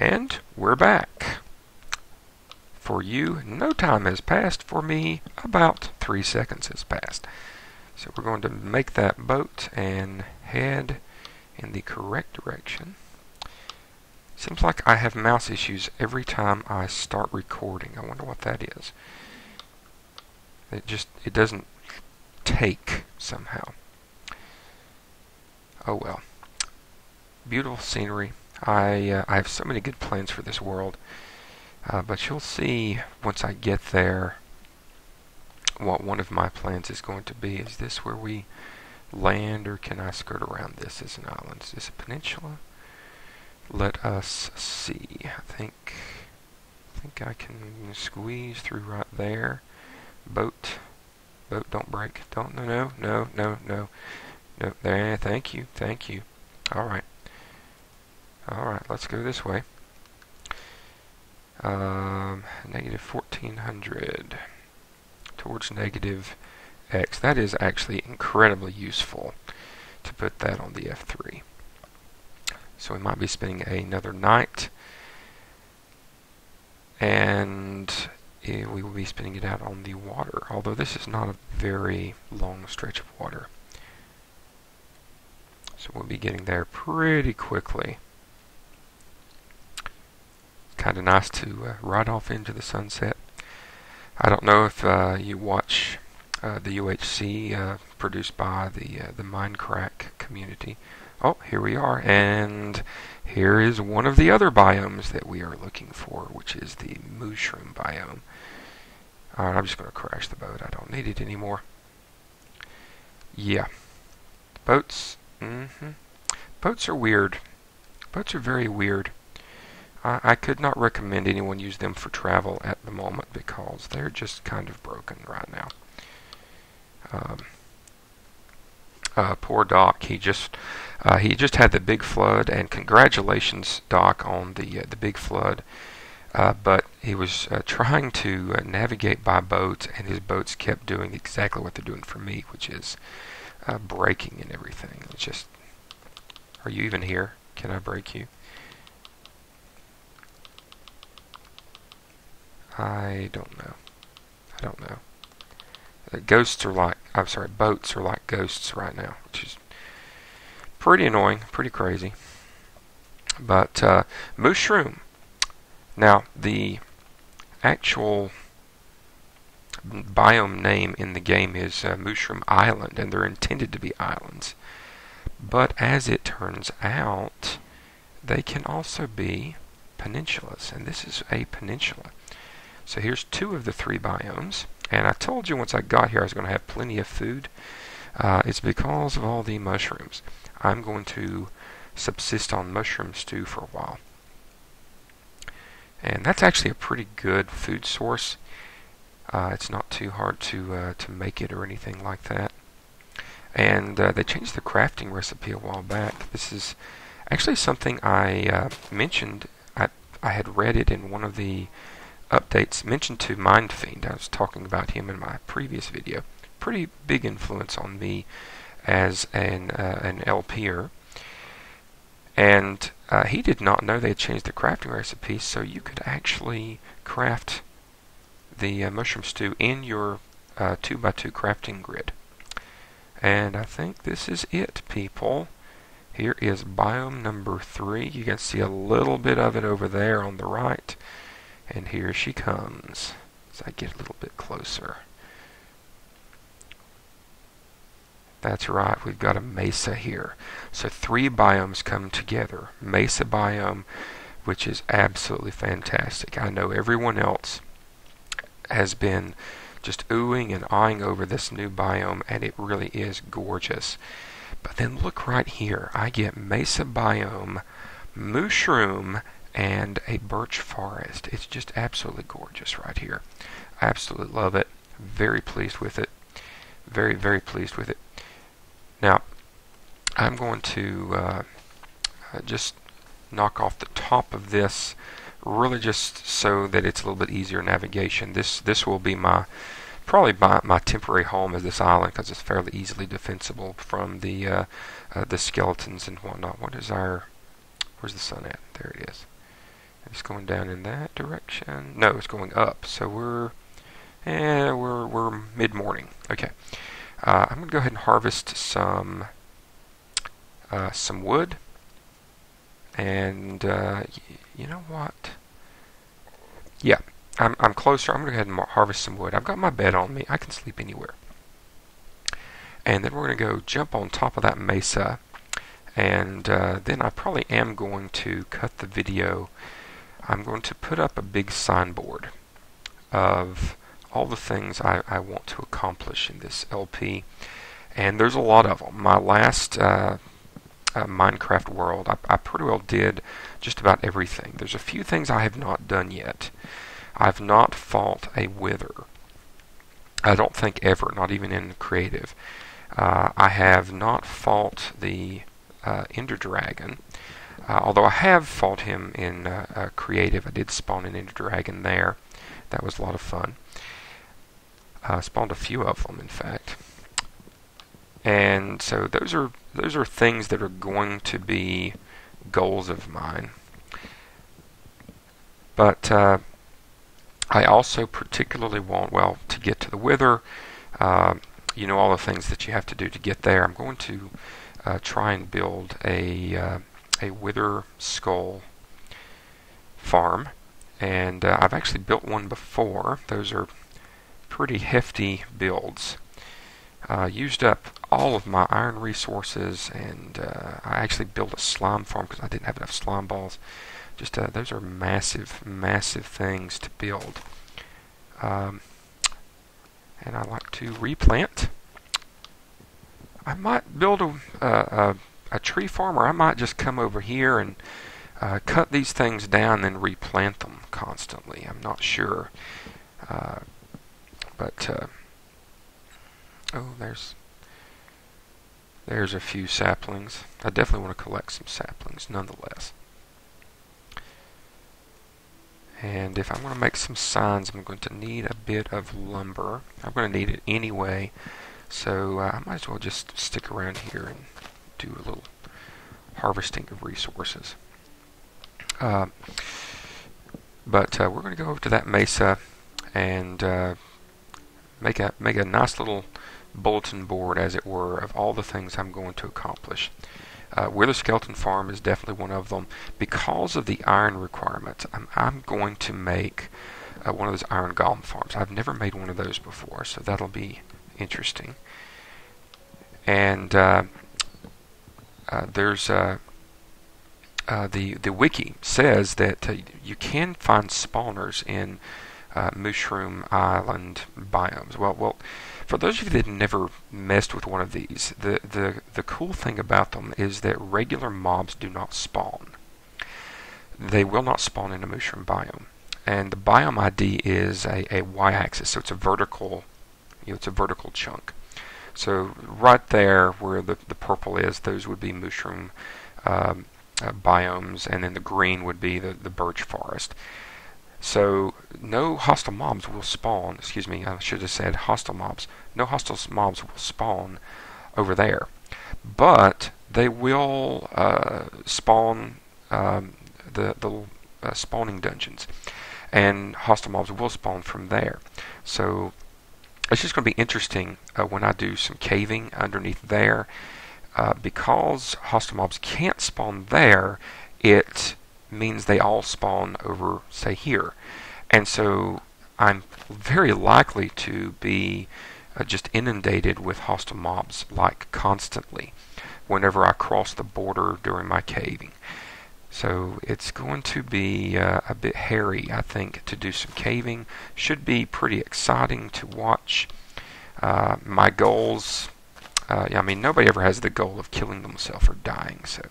And we're back. For you, no time has passed. For me, about three seconds has passed. So we're going to make that boat and head in the correct direction. Seems like I have mouse issues every time I start recording. I wonder what that is. It just, it doesn't take somehow. Oh well. Beautiful scenery. I, uh, I have so many good plans for this world. Uh, but you'll see once I get there what one of my plans is going to be. Is this where we land or can I skirt around this as an island? Is this a peninsula? Let us see. I think I think I can squeeze through right there. Boat. Boat don't break. Don't no no no no no. No there thank you. Thank you. Alright. Alright, let's go this way. Um, negative 1400 towards negative x. That is actually incredibly useful to put that on the F3. So we might be spending another night and we will be spending it out on the water, although this is not a very long stretch of water. So we'll be getting there pretty quickly. Kind of nice to uh, ride off into the sunset. I don't know if uh, you watch uh, the UHC uh, produced by the the Minecraft community. Oh, here we are, and here is one of the other biomes that we are looking for, which is the mushroom biome. Alright, I'm just going to crash the boat. I don't need it anymore. Yeah. Boats. Mm-hmm. Boats are weird. Boats are very weird. I, I could not recommend anyone use them for travel at the moment because they're just kind of broken right now. Um, uh, poor Doc, he just uh, he just had the big flood, and congratulations, Doc, on the uh, the big flood. Uh, but he was uh, trying to uh, navigate by boat, and his boats kept doing exactly what they're doing for me, which is breaking and everything. It's just, are you even here? Can I break you? I don't know. I don't know. Uh, ghosts are like, I'm sorry, boats are like ghosts right now, which is pretty annoying, pretty crazy. But uh, mushroom. Now the actual biome name in the game is uh, Mushroom Island, and they're intended to be islands. But as it turns out, they can also be peninsulas, and this is a peninsula. So here's two of the three biomes. And I told you once I got here I was going to have plenty of food. Uh, it's because of all the mushrooms. I'm going to subsist on mushroom stew for a while. And that's actually a pretty good food source. Uh, it's not too hard to uh, to make it or anything like that. And uh, they changed the crafting recipe a while back. This is actually something I uh, mentioned. I I had read it in one of the updates mentioned to Mindfiend. I was talking about him in my previous video. Pretty big influence on me as an uh, an LPer. And uh, he did not know they had changed the crafting recipe, so you could actually craft the uh, mushroom stew in your 2x2 uh, crafting grid. And I think this is it, people. Here is biome number 3. You can see a little bit of it over there on the right. And here she comes as I get a little bit closer. That's right, we've got a mesa here. So three biomes come together. Mesa biome, which is absolutely fantastic. I know everyone else has been just oohing and eyeing over this new biome, and it really is gorgeous. But then look right here. I get mesa biome, mushroom, and a birch forest. It's just absolutely gorgeous right here. I absolutely love it. Very pleased with it. Very, very pleased with it. Now, I'm going to uh, uh, just knock off the top of this really just so that it's a little bit easier navigation. This this will be my probably my, my temporary home as this island because it's fairly easily defensible from the uh, uh, the skeletons and whatnot. What is our where's the sun at? There it is. It's going down in that direction. No, it's going up. So we're, eh, we're we're mid morning. Okay. Uh, I'm going to go ahead and harvest some uh, some wood. And uh, you know what? Yeah, I'm, I'm closer. I'm going to go ahead and harvest some wood. I've got my bed on me. I can sleep anywhere. And then we're going to go jump on top of that mesa. And uh, then I probably am going to cut the video. I'm going to put up a big signboard of all the things I, I want to accomplish in this LP. And there's a lot of them. My last uh, uh, Minecraft world, I, I pretty well did just about everything. There's a few things I have not done yet. I've not fought a wither. I don't think ever, not even in creative. Uh, I have not fought the uh, Ender Dragon, uh, although I have fought him in uh, uh, creative. I did spawn an Ender Dragon there. That was a lot of fun. I spawned a few of them, in fact. And so those are those are things that are going to be goals of mine. But uh, I also particularly want, well, to get to the wither, uh, you know all the things that you have to do to get there. I'm going to uh, try and build a uh, a wither skull farm, and uh, I've actually built one before. Those are pretty hefty builds. Uh, used up all of my iron resources, and uh, I actually built a slime farm because I didn't have enough slime balls. Just uh, those are massive, massive things to build. Um, and I like to replant. I might build a, a, a tree farmer, I might just come over here and uh, cut these things down and replant them constantly. I'm not sure. Uh, but uh, oh, there's there's a few saplings. I definitely want to collect some saplings, nonetheless. And if I'm going to make some signs, I'm going to need a bit of lumber. I'm going to need it anyway, so uh, I might as well just stick around here and do a little harvesting of resources. Uh, but uh, we're going to go over to that mesa and uh, make a make a nice little bulletin board, as it were, of all the things I'm going to accomplish. Uh, Wither Skeleton Farm is definitely one of them. Because of the iron requirements, I'm, I'm going to make uh, one of those iron golem farms. I've never made one of those before, so that'll be interesting. And uh, uh there's uh, uh, the the wiki says that you can find spawners in Mushroom Island biomes. Well, well for those of you that never messed with one of these, the, the, the cool thing about them is that regular mobs do not spawn. They will not spawn in a mushroom biome. And the biome ID is a, a y-axis, so it's a vertical, you know, it's a vertical chunk. So right there where the, the purple is, those would be mushroom um, uh, biomes, and then the green would be the, the birch forest. So no hostile mobs will spawn. Excuse me, I should have said hostile mobs. No hostile mobs will spawn over there, but they will uh, spawn um, the the uh, spawning dungeons, and hostile mobs will spawn from there. So it's just going to be interesting uh, when I do some caving underneath there, uh, because hostile mobs can't spawn there. It means they all spawn over, say, here. And so I'm very likely to be uh, just inundated with hostile mobs, like constantly, whenever I cross the border during my caving. So it's going to be uh, a bit hairy, I think, to do some caving. Should be pretty exciting to watch. Uh, my goals, uh, I mean, nobody ever has the goal of killing themselves or dying, so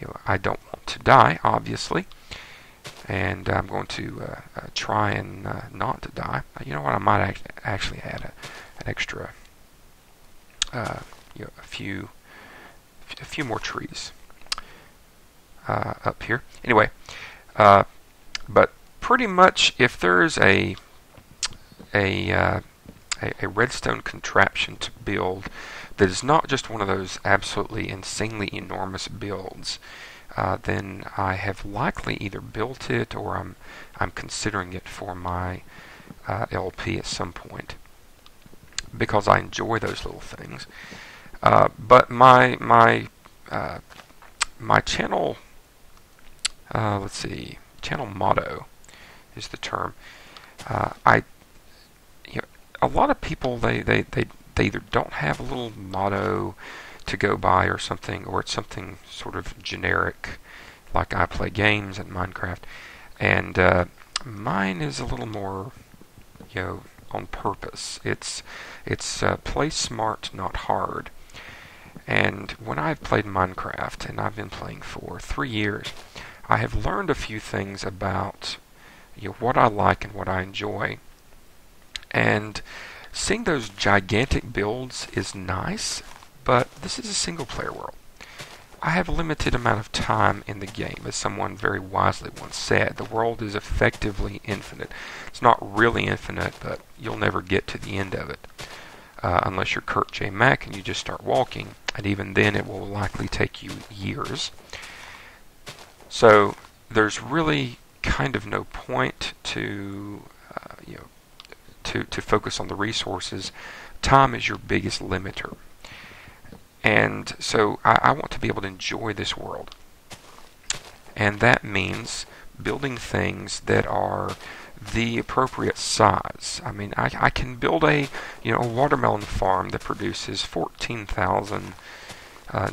you know, I don't want to die, obviously. And I'm going to uh, uh, try and uh, not to die. You know what? I might act actually add a, an extra, you know, a few, a few more trees uh, up here. Anyway, uh, but pretty much, if there's a a, a a redstone contraption to build that is not just one of those absolutely insanely enormous builds uh, then I have likely either built it or I'm I'm considering it for my uh, LP at some point because I enjoy those little things. Uh, but my my uh, my channel, uh, let's see, channel motto is the term. Uh, I, you know, a lot of people they, they they they either don't have a little motto to go by or something, or it's something sort of generic, like I play games and Minecraft, and uh, mine is a little more, you know, on purpose. It's it's uh, play smart, not hard. And when I've played Minecraft, and I've been playing for three years, I have learned a few things about you know, what I like and what I enjoy. And seeing those gigantic builds is nice, but this is a single player world. I have a limited amount of time in the game, as someone very wisely once said. The world is effectively infinite. It's not really infinite, but you'll never get to the end of it. Uh, unless you're Kurt J. Mack and you just start walking, and even then it will likely take you years. So there's really kind of no point to uh, you know to to focus on the resources. Time is your biggest limiter. And so I, I want to be able to enjoy this world. And that means building things that are the appropriate size. I mean, I, I can build a you know a watermelon farm that produces 14,986 uh,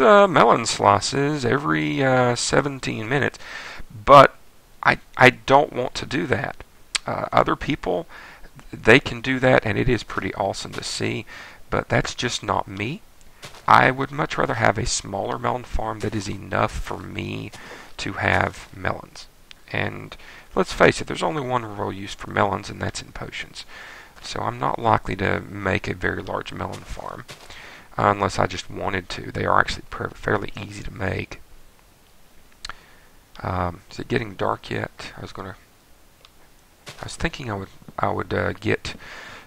uh, melon slices every uh, 17 minutes, but I I don't want to do that. Uh, other people they can do that, and it is pretty awesome to see but that's just not me. I would much rather have a smaller melon farm that is enough for me to have melons. And let's face it, there's only one real use for melons, and that's in potions. So I'm not likely to make a very large melon farm unless I just wanted to. They are actually fairly easy to make. Um, is it getting dark yet? I was gonna. I was thinking I would I would uh, get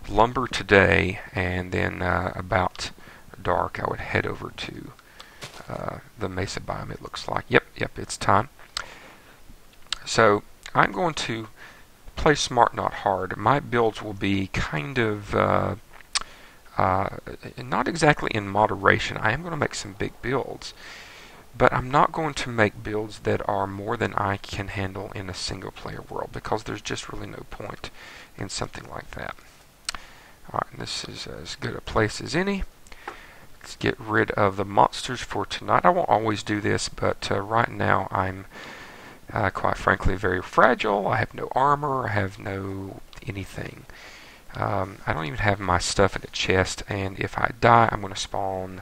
lumber today, and then uh, about dark I would head over to uh, the mesa biome. It looks like. Yep, yep, it's time. So I'm going to play smart, not hard. My builds will be kind of uh, not exactly in moderation. I am going to make some big builds, but I'm not going to make builds that are more than I can handle in a single player world because there's just really no point in something like that. Alright, this is as good a place as any. Let's get rid of the monsters for tonight. I won't always do this, but uh, right now I'm uh, quite frankly very fragile. I have no armor. I have no anything. Um, I don't even have my stuff in the chest, and if I die, I'm going to spawn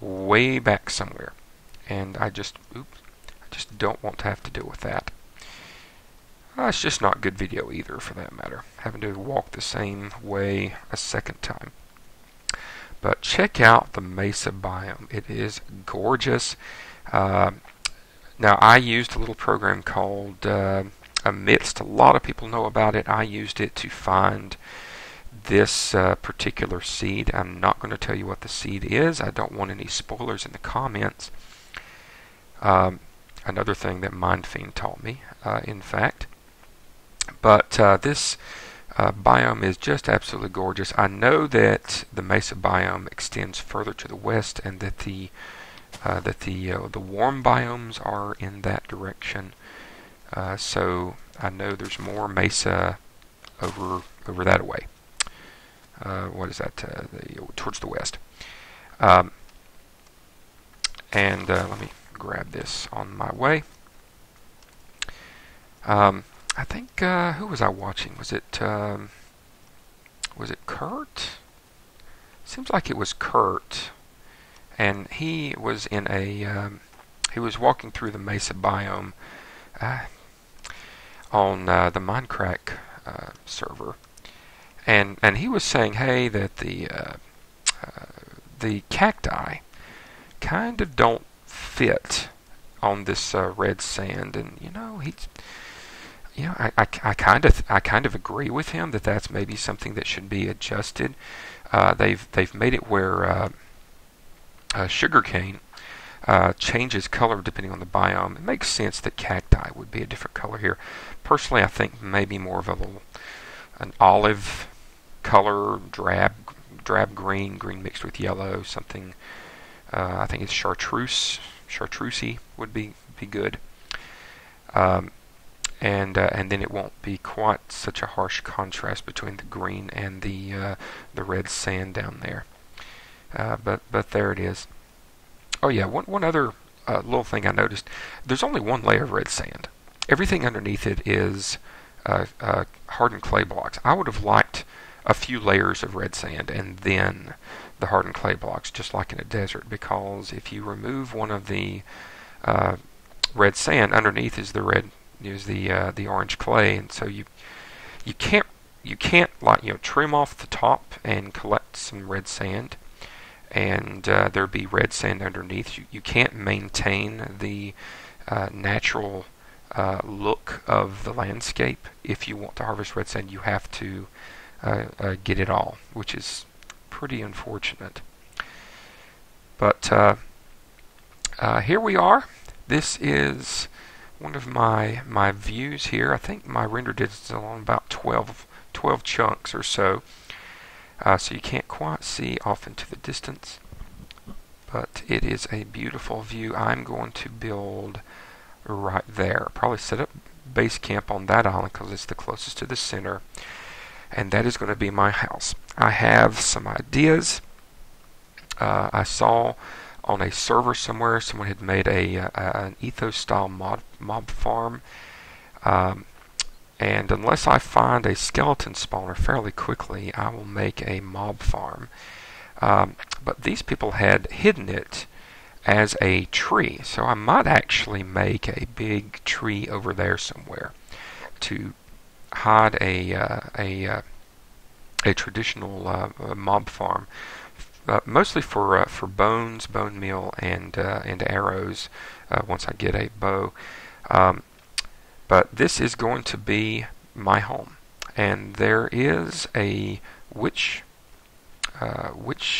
way back somewhere. And I just, oops, I just don't want to have to deal with that. Uh, it's just not good video either, for that matter. Having to walk the same way a second time. But check out the Mesa biome. It is gorgeous. Uh, now, I used a little program called uh, Amidst. A lot of people know about it. I used it to find this uh, particular seed. I'm not going to tell you what the seed is. I don't want any spoilers in the comments. Um, another thing that MindFiend taught me, uh, in fact. But uh, this uh, biome is just absolutely gorgeous. I know that the Mesa biome extends further to the west, and that the uh, that the uh, the warm biomes are in that direction. So I know there's more Mesa over over that way. Uh, what is that? The, towards the west. Um, and let me grab this on my way. Um, I think uh, who was I watching? Was it um, was it Kurt? Seems like it was Kurt, and he was in a um, he was walking through the Mesa biome uh, on uh, the Minecraft uh, server, and and he was saying, hey, that the uh, uh, the cacti kind of don't fit on this red sand, and you know he's you know, I, I, I kind of I kind of agree with him that that's maybe something that should be adjusted. Uh, they've they've made it where uh, uh, sugarcane uh, changes color depending on the biome. It makes sense that cacti would be a different color here. Personally, I think maybe more of a little an olive color, drab drab green, green mixed with yellow, something. Uh, I think it's chartreuse, chartreusey would be be good. Um, and uh, and then it won't be quite such a harsh contrast between the green and the uh, the red sand down there. Uh, but but there it is. Oh yeah, one one other uh, little thing I noticed. There's only one layer of red sand. Everything underneath it is uh, hardened clay blocks. I would have liked a few layers of red sand and then the hardened clay blocks, just like in a desert, because if you remove one of the red sand, underneath is the red is the uh, the orange clay, and so you you can't you can't like you know trim off the top and collect some red sand, and uh, there be red sand underneath. You you can't maintain the uh, natural uh, look of the landscape if you want to harvest red sand. You have to uh, uh, Uh, uh, get it all, which is pretty unfortunate. But uh, here we are. This is one of my my views here. I think my render distance is on about 12, 12 chunks or so. Uh, so you can't quite see off into the distance. But it is a beautiful view. I'm going to build right there. Probably set up base camp on that island because it's the closest to the center. And that is going to be my house. I have some ideas. Uh, I saw on a server somewhere. Someone had made a, uh, an Etho's style mob, mob farm. Um, and unless I find a skeleton spawner fairly quickly, I will make a mob farm. Um, but these people had hidden it as a tree, so I might actually make a big tree over there somewhere to hide a uh, a uh, a traditional uh, mob farm uh, mostly for uh, for bones, bone meal, and uh, and arrows. Uh, once I get a bow, um, but this is going to be my home, and there is a witch uh,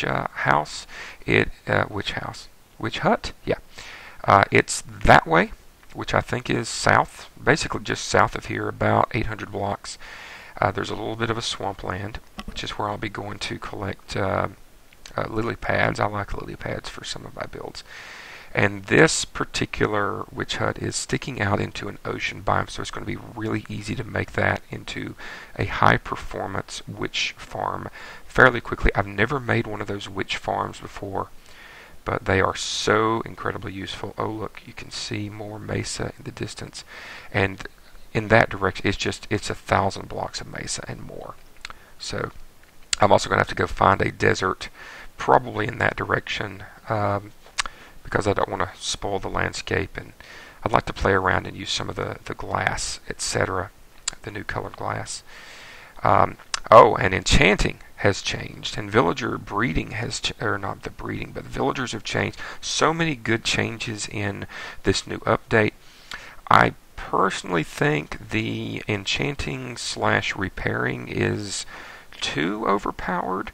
uh, house. It witch house, witch hut. Yeah, it's that way, which I think is south, basically just south of here, about 800 blocks. there's a little bit of a swampland, which is where I'll be going to collect uh, lily pads. I like lily pads for some of my builds. And this particular witch hut is sticking out into an ocean biome, so it's going to be really easy to make that into a high performance witch farm fairly quickly. I've never made one of those witch farms before, but they are so incredibly useful. Oh, look, you can see more mesa in the distance. And in that direction, it's just, it's a thousand blocks of mesa and more. So I'm also going to have to go find a desert probably in that direction um, because I don't want to spoil the landscape and I'd like to play around and use some of the, the glass, etc., the new colored glass. Um, oh, and enchanting has changed, and villager breeding has, ch- or not the breeding, but the villagers have changed. So many good changes in this new update. I personally think the enchanting slash repairing is too overpowered.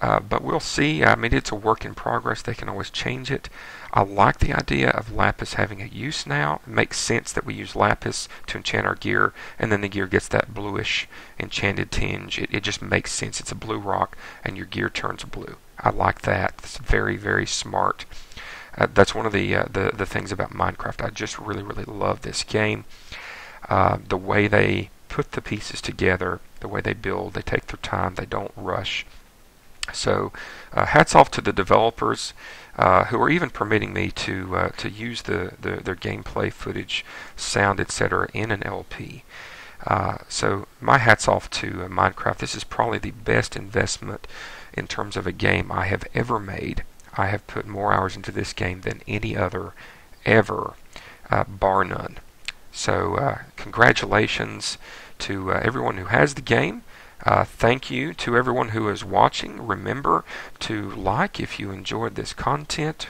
Uh, but we'll see. I mean, it's a work in progress. They can always change it. I like the idea of lapis having a use now. It makes sense that we use lapis to enchant our gear, and then the gear gets that bluish enchanted tinge. It, it just makes sense. It's a blue rock, and your gear turns blue. I like that. It's very, very smart. Uh, that's one of the, uh, the the things about Minecraft. I just really, really love this game. Uh, the way they put the pieces together, the way they build, they take their time, they don't rush. So, uh, hats off to the developers uh, who are even permitting me to uh, to use the, the, their gameplay footage, sound, etc. in an LP. Uh, so, my hats off to uh, Minecraft. This is probably the best investment in terms of a game I have ever made. I have put more hours into this game than any other ever, uh, bar none. So, congratulations to everyone who has the game. Uh, thank you to everyone who is watching. Remember to like if you enjoyed this content.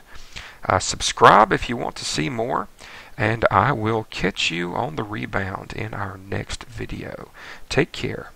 Uh, subscribe if you want to see more. And I will catch you on the rebound in our next video. Take care.